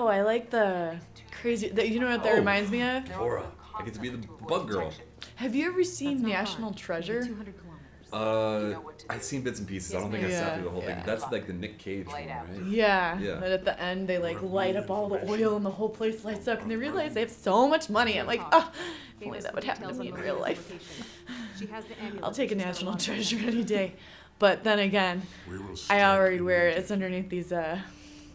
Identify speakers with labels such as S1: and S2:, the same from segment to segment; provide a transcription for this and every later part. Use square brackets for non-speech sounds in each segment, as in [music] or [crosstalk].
S1: Oh, I like the crazy. The, you know what that
S2: Oh.
S1: reminds me of?
S2: Cora. I get to be the bug girl.
S1: Have you ever seen National Treasure?
S3: 200 kilometers.
S2: Uh, I've seen bits and pieces. I don't think I sat
S1: Yeah,
S2: through the whole thing. That's like the Nick Cage one, right?
S1: Yeah.
S2: Yeah.
S1: And at the end, they like light up all the oil and the whole place lights up, and they realize they have so much money. I'm like, oh, if only that would happen to me in real life.
S3: She has the
S1: I'll take a national treasure any day. But then again, I already wear it. It's underneath these uh,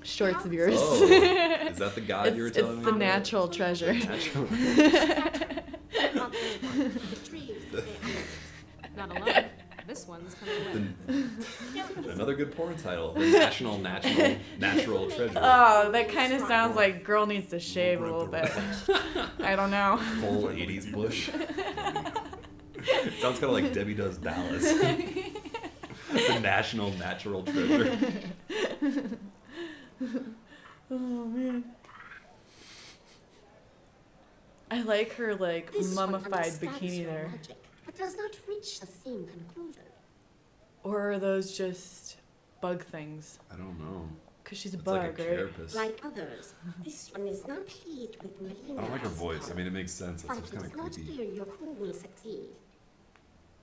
S1: shorts of yours.
S2: Oh, is [laughs] that the guide
S1: it's,
S2: you were telling me?
S1: it's
S2: telling
S1: the
S2: me?
S1: natural treasure.
S2: Natural.
S3: Not alone. This one's coming with.
S2: Another good porn title. The [laughs] National Natural Natural [laughs] Treasure.
S1: Oh, that kind of sounds like girl needs to shave a little bit. I don't know.
S2: Full 80s bush. Sounds kind of like Debbie Does Dallas. the National Natural Treasure. [laughs]
S1: Oh man. I like her like
S4: This
S1: mummified bikini there.
S4: logic, but does not reach the same conclusion.
S1: Or are those just bug things?
S2: I don't know.
S1: Cause she's a
S2: It's
S1: bug,
S2: like a
S1: right?
S2: carapace.
S4: Like others, this one is not pleased with marine
S2: I don't like her voice. I mean, it makes sense. It's just kind
S4: is
S2: of
S4: not
S2: creepy.
S4: here your crew will succeed.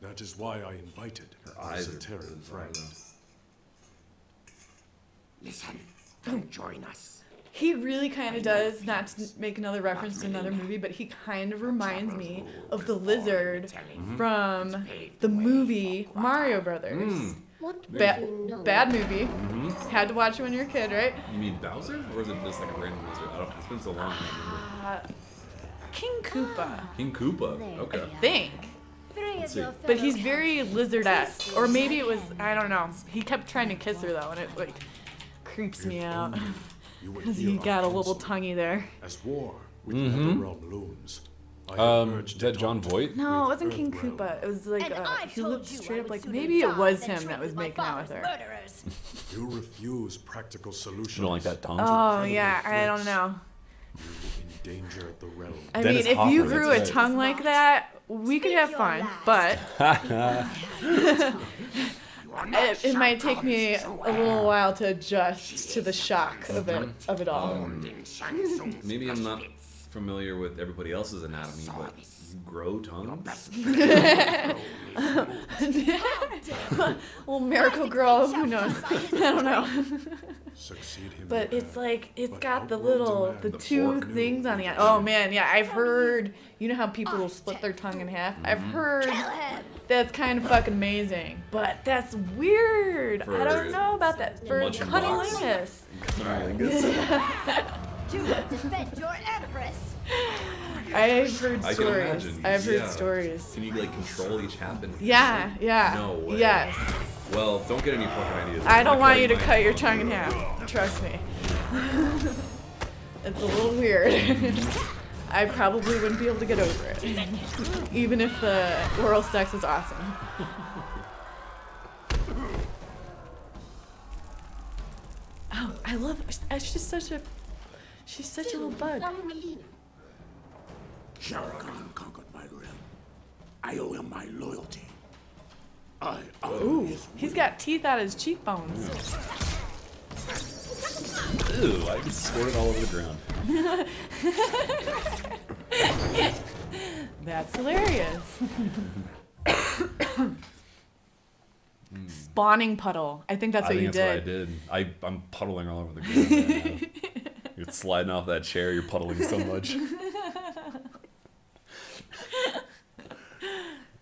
S5: That is why I invited
S2: Her
S5: our
S2: eyes are
S5: Zaterran
S2: bizarre,
S5: friend.
S6: Listen, come join us.
S1: He really kind of does, not to make another reference to another movie, but he kind of reminds me of the lizard
S2: Mm-hmm.
S1: from the movie Mario Brothers.
S2: Mm.
S4: What
S1: Ba-
S4: you
S1: bad movie.
S2: Mm-hmm.
S1: Had to watch it when you were a kid, right?
S2: You mean Bowser? Or is it just like a random lizard? I don't, it's been so long. I don't remember.
S1: Uh, King Koopa,
S2: King Koopa. Okay.
S1: I think.
S2: Let's see.
S1: But he's very lizard-esque, or maybe it was I don't know. He kept trying to kiss her though, and it like creeps me out [laughs]
S5: You would
S1: because
S5: hear
S1: he got a little tonguey there.
S5: As war with
S2: Mhm.
S5: the Netherrealm looms,
S2: Um,
S5: urged
S2: is that John
S5: Dalton
S2: Voight?
S1: No, it wasn't King
S5: Earthrealm.
S1: Koopa. It was like uh, he looked straight up like maybe it was him that was making out with
S7: father's
S1: her.
S7: Murderers. [laughs]
S5: You refuse practical solutions.
S2: You don't like that tongue?
S1: Oh yeah, I don't know.
S5: You endanger the realm.
S1: I
S2: Dennis
S1: mean, if you grew a
S2: right.
S1: tongue like that, we could have fun. But [laughs] it, it might take me a little while to adjust to the shock of it mm-hmm. of it all.
S2: Um, maybe I'm not familiar with everybody else's anatomy, but you grow tongues?
S1: well, [laughs] [laughs] miracle girl, who knows? [laughs] I don't know.
S5: Succeed him.
S1: But it's like it's got the little the
S2: The
S1: two things on the end. Oh man, yeah, I've heard. You know how people will split their tongue in half? I've
S2: Mm-hmm.
S1: heard that's kind of fucking amazing, but that's weird. I don't know about that for
S2: munching box.
S1: cunnilingus.
S7: To [laughs] defend your empress.
S1: I've heard
S2: I can
S1: stories.
S2: imagine.
S1: I've heard
S2: yeah.
S1: stories.
S2: Can you like control each half? And
S1: Yeah, yeah.
S2: No way.
S1: Yes.
S2: Well, don't get any fucking ideas.
S1: I
S2: I'm
S1: don't want you to cut your tongue in half. Trust me. [laughs] it's a little weird. [laughs] I probably wouldn't be able to get over it. Even if the oral sex was awesome. Oh, I love her. She's such a she's such a little bug.
S4: From
S6: Shao Kahn conquered my realm. I owe him my loyalty. I honor
S1: Ooh,
S6: his
S1: he's got teeth out of his cheekbones.
S2: Ew, I just squirted all over the ground. [laughs] [laughs]
S1: That's hilarious. Hmm. Spawning puddle. I think that's
S2: I
S1: what
S2: think
S1: you
S2: that's
S1: did.
S2: what I did. I, I'm puddling all over the ground [laughs] right. You're sliding off that chair, you're puddling so much. [laughs] Let's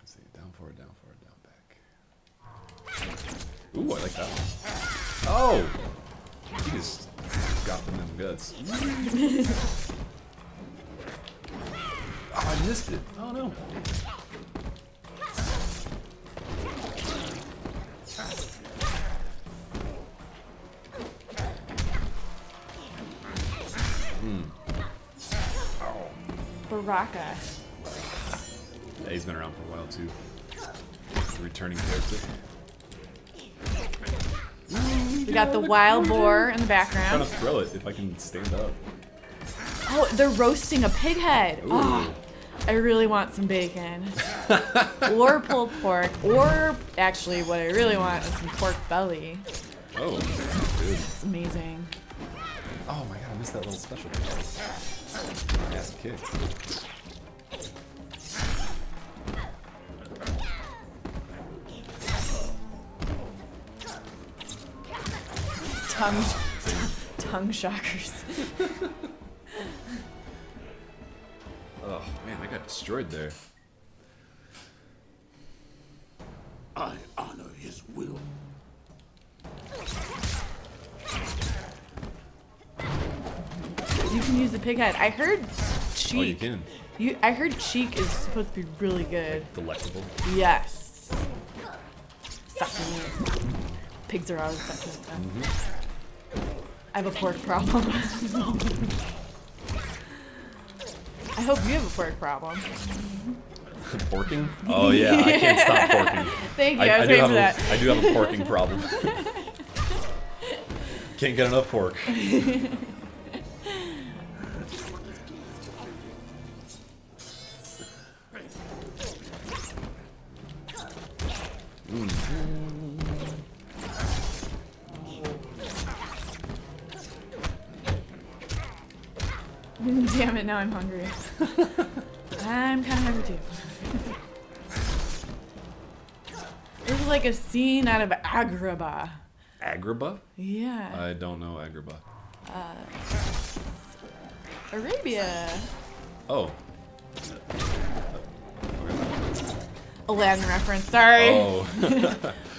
S2: see, down forward, down forward, down back. Ooh, I like that one. Oh! He just got them in the guts. Oh, I missed it. Oh no.
S1: Baraka.
S2: Yeah, he's been around for a while too. He's a returning character.
S1: We got the wild boar in the background.
S2: I'm trying to throw it if I can stand up.
S1: Oh, they're roasting a pig head. Oh, ah. I really want some bacon. or pulled pork. Or actually, what I really want is some pork belly.
S2: Oh, dude.
S1: It's amazing.
S2: Oh my god, I missed that little special. Ass kicked.
S1: Tongue, [laughs] tongue shockers. [laughs]
S2: Oh man, I got destroyed there.
S6: I honor his will.
S1: You can use the pig head. I heard Cheek.
S2: Oh, you can.
S1: You, I heard Cheek is supposed to be really good.
S2: Delectable.
S1: Yes. Sucking. Pigs are always sucking. them. Mm-hmm. I have a pork problem. [laughs] I hope you have a pork problem. [laughs]
S2: Porking? Oh [laughs] yeah, I can't stop porking. [laughs]
S1: Thank you. I, was
S2: do
S1: waiting for that.
S2: I do have a porking problem. Can't get enough pork.
S1: Now I'm hungry. I'm kind of hungry too. [laughs] this is like a scene out of Agrabah.
S2: Agrabah?
S1: Yeah.
S2: I don't know Agrabah.
S1: Uh, Arabia.
S2: Oh.
S1: A Aladdin reference. Sorry.
S2: Oh. [laughs] [laughs]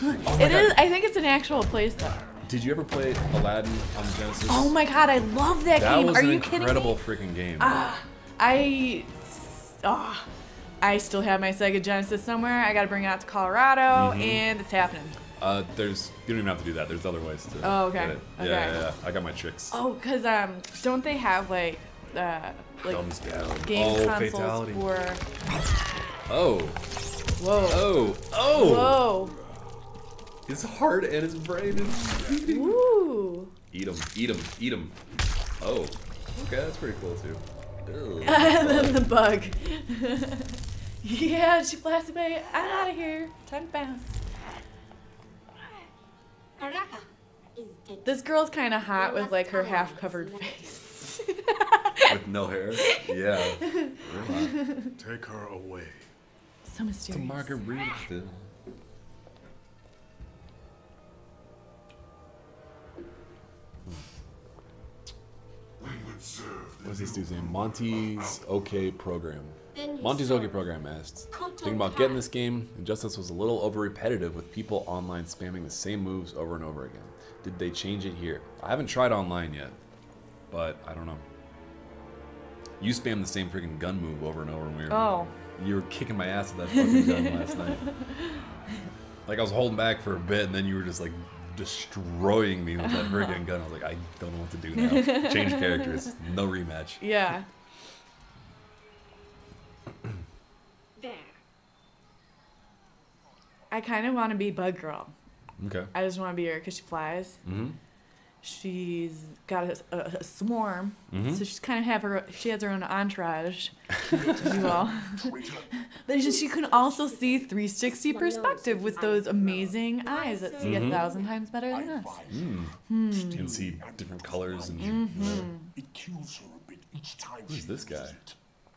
S1: oh it is. I think it's an actual place though.
S2: Did you ever play Aladdin on the Genesis?
S1: Oh my god, I love that,
S2: that
S1: game.
S2: was
S1: Are you kidding me?
S2: an incredible freaking game.
S1: I. ah, I still have my Sega Genesis somewhere. I gotta bring it out to Colorado,
S2: Mm-hmm.
S1: and it's happening.
S2: Uh, there's you don't even have to do that. There's other ways to.
S1: Oh, okay.
S2: Get it. Yeah,
S1: Okay.
S2: yeah, yeah. I got my tricks.
S1: Oh, cause um, don't they have like, uh, like
S2: Thumbs down.
S1: game
S2: oh,
S1: consoles
S2: fatality.
S1: for?
S2: Oh,
S1: Whoa.
S2: oh, oh!
S1: Whoa.
S2: His heart and his brain is.
S1: Ooh.
S2: Eat him, eat him, eat him. Oh, okay, that's pretty cool too. Ew.
S1: and [laughs] then the bug. [laughs] yeah, she blasted away. I'm out of here. Time to bounce.
S4: Baraka is dead.
S1: This girl's kind of hot with like her half-covered face.
S2: With no hair. Yeah. [laughs]
S5: Take her away.
S1: so
S2: To
S1: mysterious.
S2: Margaritaville. What's this dude's name? Monty's OK Program. Monty's OK Program asked, thinking about getting this game, Injustice was a little over repetitive with people online spamming the same moves over and over again. Did they change it here? I haven't tried online yet, but I don't know. You spammed the same freaking gun move over and over, and we were
S1: Oh.
S2: you were kicking my ass with that fucking gun last night. [laughs] Like I was holding back for a bit, and then you were just like destroying me with that freaking gun. I was like, I don't know what to do now. Change [laughs] characters, no rematch.
S1: Yeah. [clears throat]
S4: there.
S1: I kind of want to be Bug Girl.
S2: Okay.
S1: I just want to be her because she flies.
S2: Mm-hmm.
S1: She's got a, a, a swarm,
S2: Mhm.
S1: so she's kind of have her. She has her own entourage, if you will. but she she can also see 360 perspective with those amazing eyes that see
S2: Mm-hmm.
S1: a thousand times better than us.
S2: You can see different colors and.
S1: Mm-hmm.
S6: It kills her a bit each time
S2: Who's this guy?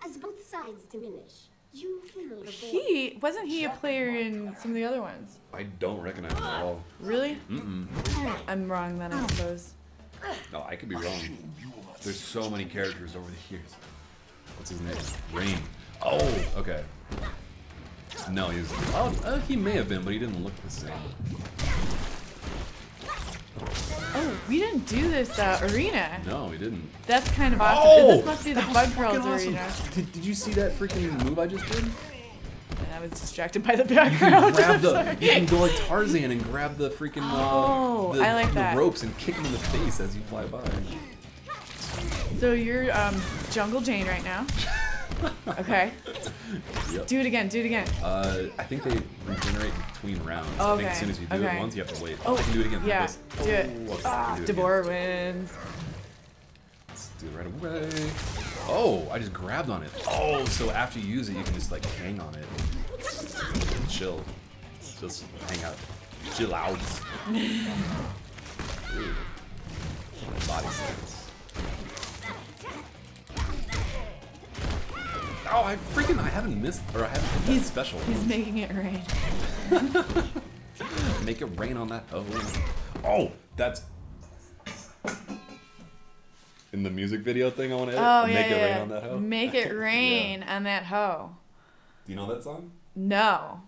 S4: As both sides diminish, you feel the void.
S1: He wasn't he a player in some of the other ones?
S2: I don't recognize him at all.
S1: Really?
S2: Mm-mm.
S1: I'm wrong then, I suppose.
S2: No, I could be wrong. There's so many characters over the years. What's his name? Rain. Oh, okay. No, he was. Oh, uh, he may have been, but he didn't look the same.
S1: We didn't do this uh, arena.
S2: No, we didn't.
S1: That's kind of awesome.
S2: Oh,
S1: this must be the Bug
S2: fucking
S1: Girls
S2: awesome.
S1: arena.
S2: Did, did you see that freaking move I just did?
S1: And I was distracted by the [laughs]
S2: You
S1: background.
S2: can grab [laughs] the, you can go like Tarzan and grab the freaking uh,
S1: Oh,
S2: the,
S1: I like
S2: the
S1: that.
S2: ropes and kick them in the face as you fly by.
S1: So you're um, Jungle Jane right now. [laughs] Okay. Do it again. Do it again.
S2: Uh, I think they regenerate between rounds. I think
S1: Okay,
S2: as soon as you do
S1: okay.
S2: it once, you have to wait.
S1: Oh,
S2: I can do it again. like
S1: yeah,
S2: this.
S1: do it.
S2: Oh,
S1: Ah,
S2: do it again.
S1: D'Vorah wins.
S2: Let's do it right away. Oh, I just grabbed on it. Oh, so after you use it, you can just like hang on it. Chill. Just hang out. Chill out. [laughs] Body stance. Oh, I freaking I haven't missed or I haven't hit
S1: He's
S2: special.
S1: He's making it rain. [laughs]
S2: Make it rain on that. Oh, oh, that's in the music video thing. I want to edit.
S1: Oh yeah,
S2: Make
S1: yeah,
S2: it rain on that hoe.
S1: Make it [laughs] rain on that hoe.
S2: Do you know that song?
S1: No,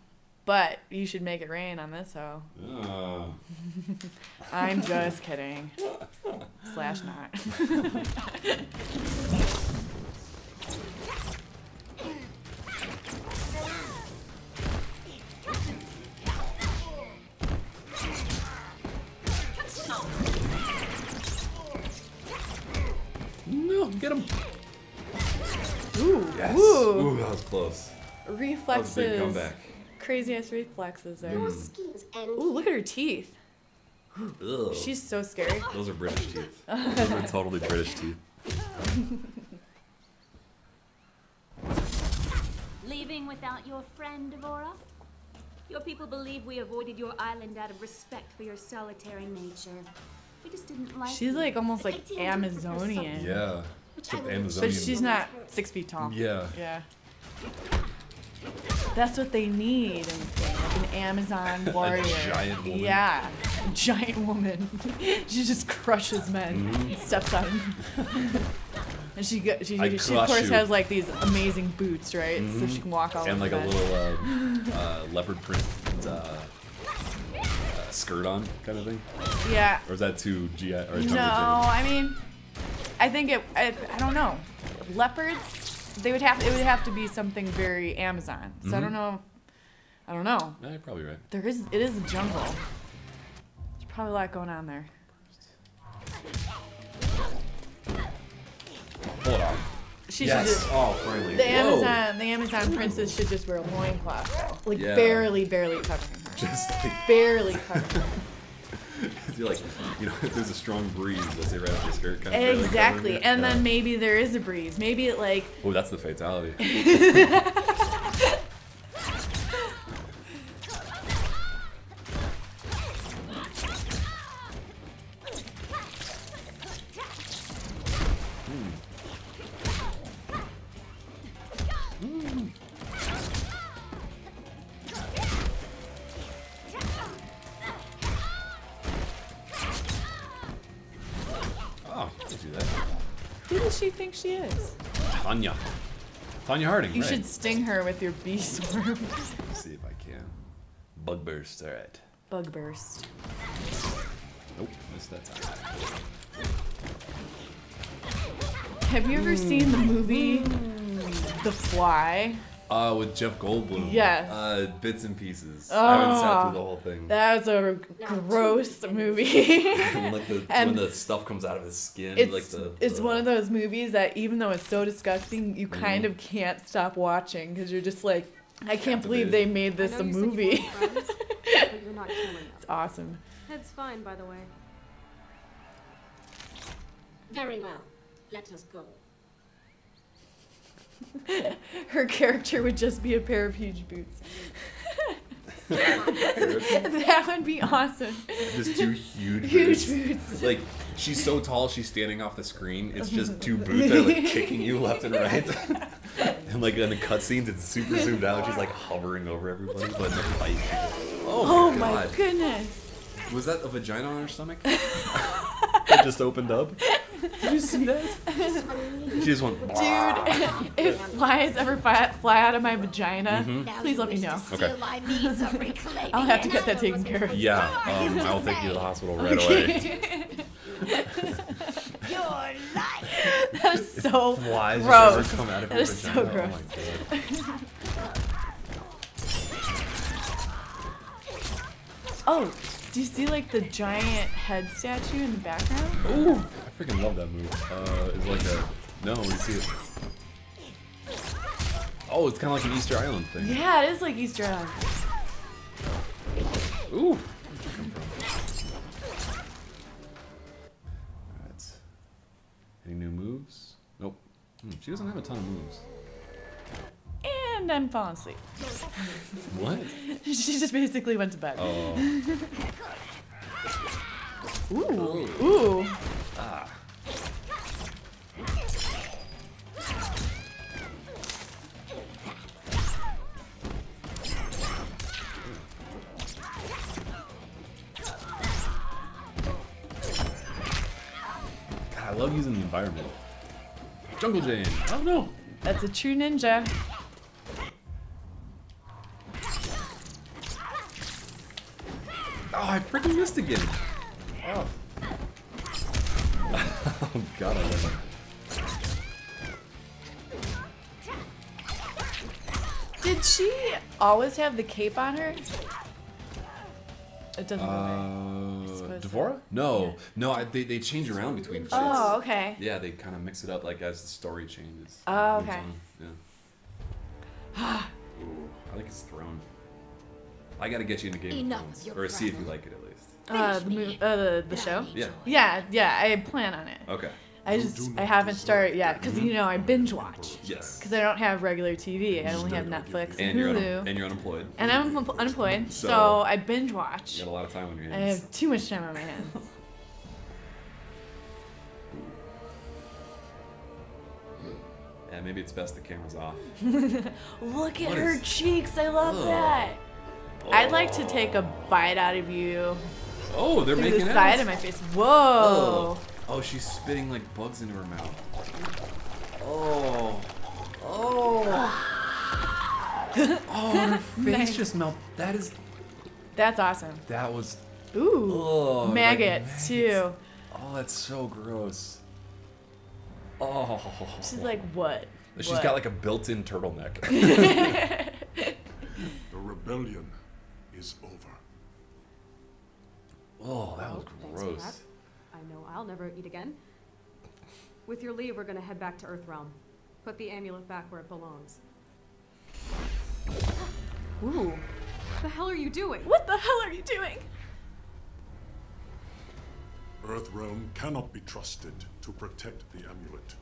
S1: but you should make it rain on this hoe.
S2: Uh, [laughs]
S1: I'm just kidding. Slash not.
S2: No, get him.
S1: Ooh,
S2: Yes.
S1: ooh.
S2: Ooh, that was close. That was a big
S1: Reflexes.
S2: comeback.
S1: Crazy ass reflexes there.
S4: Your schemes end
S1: Ooh, look at her teeth.
S2: Ugh.
S1: She's so scary.
S2: Those are British teeth. [laughs] Those are totally British teeth.
S8: Leaving without your friend, D'Vorah? Your people believe we avoided your island out of respect for your solitary nature. We just didn't like
S1: She's
S8: you.
S1: like almost like Amazonian.
S2: Yeah.
S4: Which
S2: With
S4: I
S2: Amazonian.
S1: But she's not six feet tall.
S2: Yeah.
S1: Yeah. That's what they need in Spain, like an Amazon [laughs] warrior.
S2: giant woman.
S1: Yeah, a giant woman. [laughs] she just crushes men,
S2: Mm-hmm.
S1: steps on them. [laughs] and she, go- she, she of course
S2: you.
S1: has like these amazing boots, right? So she can walk all
S2: and
S1: over
S2: like a
S1: men.
S2: little uh, uh, leopard print uh, skirt on kind of thing.
S1: Yeah.
S2: Or is that too GI? Or
S1: No, I mean, I think it. I, I don't know. Leopards. They would have. It would have to be something very Amazon. So
S2: Mm-hmm.
S1: I don't know. I don't know.
S2: Yeah, you're probably right.
S1: There is. It is a jungle. There's probably a lot going on there.
S2: Hold on.
S1: She
S2: yes.
S1: should just.
S2: oh, finally.
S1: The
S2: Whoa.
S1: Amazon. The Amazon princess should just wear a loincloth, though. like
S2: Yeah.
S1: barely, barely covering. [laughs]
S2: Just like
S1: Barely covering [laughs] her.
S2: you're like, you know, if [laughs] there's a strong breeze, let's say right up your skirt, kind of.
S1: exactly. And
S2: Yeah.
S1: then maybe there is a breeze. Maybe it like.
S2: Oh, that's the fatality.
S1: Does she think she is?
S2: Tanya. Tonya Harding.
S1: You
S2: right.
S1: should sting her with your bee swarm.
S2: See if I can. Bug burst. All right.
S1: Bug burst.
S2: Nope, missed that time.
S1: Have you ever seen the movie The Fly?
S2: Uh, with Jeff Goldblum.
S1: Yes.
S2: Uh, bits and pieces. I haven't sat
S1: Oh.
S2: through the whole thing.
S1: That's a gross movie. [laughs]
S2: when, like the,
S1: and-
S2: when the stuff comes out of his skin,
S1: it's
S2: like the.
S1: it's
S2: the-
S1: one of those movies that even though it's so disgusting, you kind
S2: Mhm.
S1: of can't stop watching because you're just like, I can't believe they made
S3: I
S1: this
S3: know
S1: a
S3: you said you
S1: movie.
S3: friends, but you're not killing [laughs] them.
S1: it's awesome.
S3: Head's fine, by the way.
S4: Very well. Let us go. [laughs]
S1: Her character would just be a pair of huge boots. [laughs] that would be awesome.
S2: Just two huge
S1: Huge
S2: boots.
S1: boots.
S2: Like she's so tall, she's standing off the screen. It's just two [laughs] boots that are like kicking you left and right. and like in the cutscenes, it's super zoomed out. She's like hovering over everybody, but in the fight, Oh my
S1: oh
S2: my god,
S1: goodness.
S2: was that a vagina on her stomach? it just opened up. Did you see that? [laughs] She just went.
S1: Dude, [laughs] if flies ever fly, fly out of my vagina,
S2: Mm-hmm.
S1: please let me know.
S2: Okay.
S7: My means of reclaiming
S1: I'll have to get that taken care of.
S2: Yeah, um, I will take you to the hospital right away. [laughs]
S7: Your life.
S1: That's so
S2: Flies
S1: gross.
S2: just ever come out of
S1: That
S2: your
S1: is so
S2: vagina.
S1: gross.
S2: Oh my god.
S1: Oh, do you see like the giant head statue in the background?
S2: Ooh, I freaking love that move. Uh, it's like a no, we see it. Oh, it's kind of like an Easter Island thing.
S1: Yeah, it is like Easter Island.
S2: Ooh, where'd you come from? Alright. Any new moves? Nope. Hmm, she doesn't have a ton of moves.
S1: And I'm falling asleep.
S2: What? [laughs]
S1: she just basically went to bed.
S2: Oh. [laughs]
S1: Ooh, ooh.
S2: Love in the environment. Jungle Jane. I don't know.
S1: That's a true ninja.
S2: Oh, I freaking missed again. Oh. [laughs] oh god, I love it.
S1: Did she always have the cape on her? It doesn't really.
S2: Uh,
S1: suppose so.
S2: D'Vorah? No,
S1: Yeah.
S2: no. I, they they change around between shits.
S1: Oh, okay.
S2: Yeah, they kind of mix it up like as the story changes.
S1: Oh, okay.
S2: on, Yeah. [sighs] Ooh, I like his throne. I gotta get you into Game
S4: Enough
S2: of
S4: of
S2: Thrones,
S4: your
S2: or see if you like it at least.
S1: Uh, the, uh, the, the show?
S2: Yeah.
S1: Yeah, yeah, I plan on it.
S2: Okay.
S1: I just, I haven't started yet, because, mm-hmm. you know, I binge watch.
S2: Yes.
S1: Because I don't have regular TV. I only have
S5: Instead, I'll give
S1: Netflix and,
S2: And you're
S1: Hulu.
S2: un- and you're unemployed.
S1: and I'm un- unemployed, so,
S2: So-
S1: I binge watch.
S2: You got a lot of time on your
S1: I have too much time on my hands. [laughs]
S2: Yeah, maybe it's best the camera's off. [laughs]
S1: Look at
S2: What
S1: her
S2: is-
S1: cheeks. I love
S2: Ugh.
S1: that. I'd like to take a bite out of you
S2: Oh, they're making
S1: the
S2: out.
S1: side of my face. Whoa.
S2: Oh. Oh, she's spitting like bugs into her mouth. Oh. Oh. oh, her [laughs] face
S1: Nice.
S2: just melted. That is.
S1: That's awesome.
S2: That was.
S1: Ooh.
S2: Oh, like
S1: maggots, too.
S2: Oh, that's so gross. Oh.
S1: She's like, what?
S2: She's
S1: What?
S2: got like a built-in turtleneck. [laughs] [laughs]
S5: The rebellion is over.
S2: oh, that was
S3: oh, Thanks
S2: gross.
S3: That. I know I'll never eat again. With your leave, we're gonna head back to Earthrealm. Put the amulet back where it belongs. [gasps]
S1: Ooh.
S3: What the hell are you doing?
S1: What the hell are you doing?
S5: Earthrealm cannot be trusted to protect the amulet.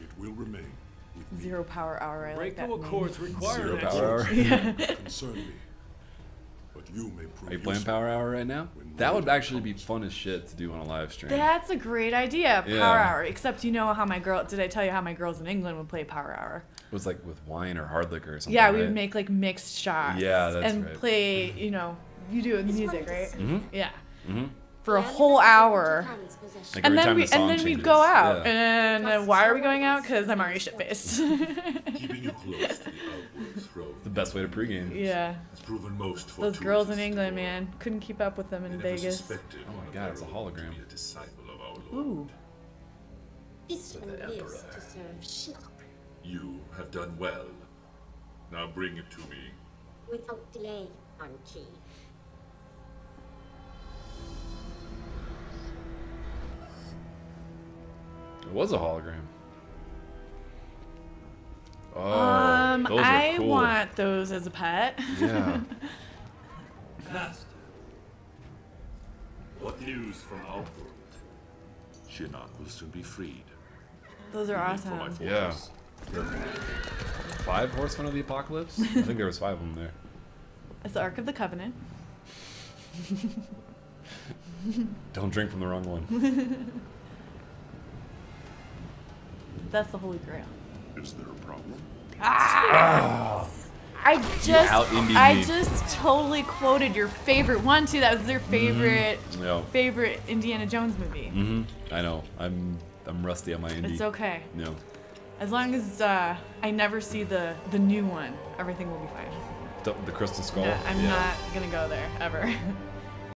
S5: It will remain with me.
S1: Zero power hour. I like that.
S9: Breakthrough
S1: name.
S9: Accords require
S2: Zero
S9: an
S2: power
S9: expert.
S2: hour. [laughs]
S5: Concern me. But you may prove
S2: Are you playing
S5: useful.
S2: Power Hour right now? That would actually be fun as shit to do on a live stream.
S1: That's a great idea, Power
S2: Yeah.
S1: Hour. Except you know how my girl. Did I tell you how my girls in England would play Power Hour?
S2: It was like with wine or hard liquor or something.
S1: yeah, we
S2: right?
S1: would make like mixed shots.
S2: Yeah, that's
S1: and
S2: right.
S1: play. You know, you do it with music, right?
S4: to
S2: Mhm.
S1: Yeah.
S2: Mhm.
S1: For a whole
S4: amulet is in
S1: hour.
S2: Like
S1: and then we
S2: the song
S1: and then we'd go out.
S2: Yeah.
S1: And uh, why are we going out? Because I'm already shit faced.
S6: Keeping you [laughs] close to the outworld
S2: The best way to pregame.
S1: yeah.
S6: has proven most
S1: Those
S6: fortuitous
S1: girls in England,
S6: the
S1: man, couldn't keep up with them in
S6: never
S1: Vegas.
S2: Oh my God,
S6: their
S2: it's a hologram.
S6: to a disciple of our Lord.
S1: Ooh.
S4: This one
S6: the
S4: lives to serve Shinnok
S6: You have done well. Now bring it to me.
S4: without delay, Archie.
S2: It was a hologram. Oh,
S1: um,
S2: those are
S1: I
S2: cool.
S1: want those as a pet.
S2: Yeah. [laughs]
S6: Master. What news from Outworld? Shinnok will soon be freed.
S1: those are
S6: Leaving for
S1: awesome.
S2: Yeah. Five horsemen of the apocalypse? I think there was five of them there. [laughs]
S1: It's the Ark of the Covenant.
S2: Don't drink from the wrong one. [laughs]
S1: That's the Holy Grail.
S6: Is there a problem?
S1: I just, I
S2: me.
S1: just totally quoted your favorite one too. That was their favorite,
S2: No.
S1: favorite Indiana Jones movie.
S2: Mm-hmm. I know. I'm I'm rusty on my indie.
S1: It's okay.
S2: No.
S1: As long as uh, I never see the the new one, everything will be fine.
S2: The, the crystal skull.
S1: Yeah, I'm
S2: Yeah.
S1: not gonna go there ever. [laughs]